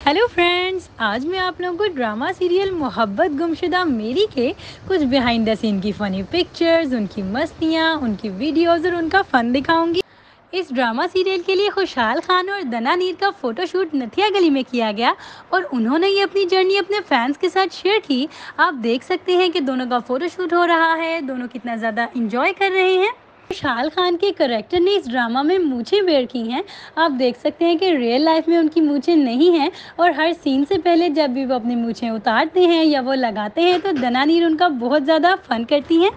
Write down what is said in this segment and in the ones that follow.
Hello friends आज मैं आप लोगों को ड्रामा सीरियल मोहब्बत, गुमशुदा, मेरी के कुछ बिहाइंड द सीन की फ़नी पिक्चर्स उनकी मस्तियाँ, उनकी वीडियोस और उनका फ़न दिखाऊँगी। इस ड्रामा सीरियल के लिए खुशहाल खान और दना नीर का फ़ोटोशूट नथिया गली में किया गया और उन्होंने ये अपनी जर्नी अपने फैंस के साथ शेयर की। आप देख सकते हैं कि दोनों का फ़ोटोशूट हो रहा है, दोनों कितना ज़्यादा इंजॉय कर रहे हैं। शाल खान के करेक्टर ने इस ड्रामा में मूछें वेयर की हैं। आप देख सकते हैं कि रियल लाइफ में उनकी मूछें नहीं हैं और हर सीन से पहले जब भी वो अपनी मूछें उतारते हैं या वो लगाते हैं तो दनानीर उनका बहुत ज़्यादा फ़न करती हैं।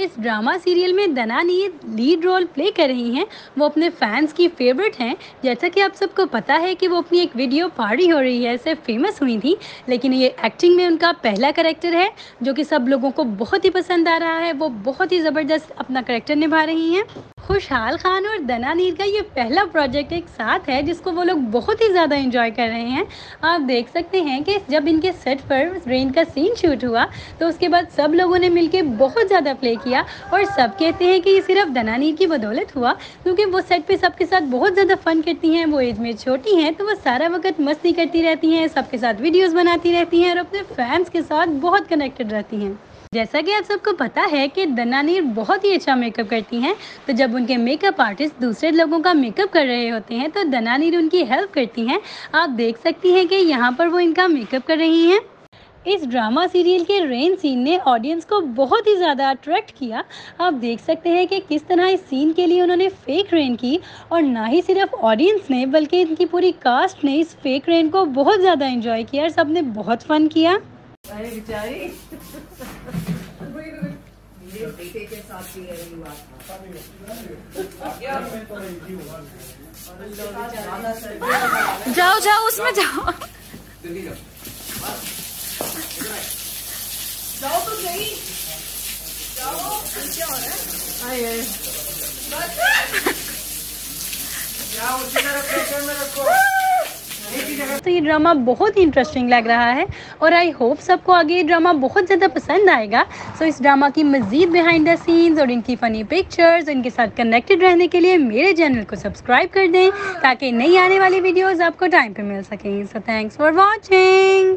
इस ड्रामा सीरियल में दनानी लीड रोल प्ले कर रही हैं। वो अपने फैंस की फेवरेट हैं। जैसा कि आप सबको पता है कि वो अपनी एक वीडियो पार्टी हो रही है, ऐसे फ़ेमस हुई थी। लेकिन ये एक्टिंग में उनका पहला करेक्टर है, जो कि सब लोगों को बहुत ही पसंद आ रहा है। वो बहुत ही ज़बरदस्त अपना करेक्टर निभा रही हैं। खुशहाल खान और दना नीर का ये पहला प्रोजेक्ट एक साथ है, जिसको वो लोग बहुत ही ज़्यादा इंजॉय कर रहे हैं। आप देख सकते हैं कि जब इनके सेट पर रेन का सीन शूट हुआ तो उसके बाद सब लोगों ने मिलकर बहुत ज़्यादा प्ले किया और सब कहते हैं कि ये सिर्फ़ दना नीर की बदौलत हुआ, क्योंकि वो सेट पर सबके साथ बहुत ज़्यादा फ़न करती हैं। वो एज में छोटी हैं तो वो सारा वक्त मस्ती करती रहती हैं, सबके साथ वीडियोज़ बनाती रहती हैं और अपने फैंस के साथ बहुत कनेक्टेड रहती हैं। जैसा कि आप सबको पता है कि दनानीर बहुत ही अच्छा मेकअप करती हैं। तो जब उनके मेकअप आर्टिस्ट दूसरे लोगों का मेकअप कर रहे होते हैं तो दनानीर उनकी हेल्प करती हैं। आप देख सकती हैं कि यहाँ पर वो इनका मेकअप कर रही हैं। इस ड्रामा सीरियल के रेन सीन ने ऑडियंस को बहुत ही ज़्यादा अट्रैक्ट किया। आप देख सकते हैं कि किस तरह इस सीन के लिए उन्होंने फेक रेन की, और ना ही सिर्फ़ ऑडियंस ने, बल्कि इनकी पूरी कास्ट ने इस फेक रेन को बहुत ज़्यादा इंजॉय किया और सबने बहुत फ़न किया। बेटे के साथ भी यही हुआ था जाओ जाओ उसमें जाओ। जाओ तो सही। जाओ। क्या हो रहा है जाओ उसी रखो। तो ये ड्रामा बहुत ही इंटरेस्टिंग लग रहा है और आई होप सबको आगे ये ड्रामा बहुत ज़्यादा पसंद आएगा। सो इस ड्रामा की मज़ीद बिहाइंड द सीन्स और इनकी फ़नी पिक्चर्स इनके साथ कनेक्टेड रहने के लिए मेरे चैनल को सब्सक्राइब कर दें ताकि नई आने वाली वीडियोज़ आपको टाइम पर मिल सकें। So thanks for watching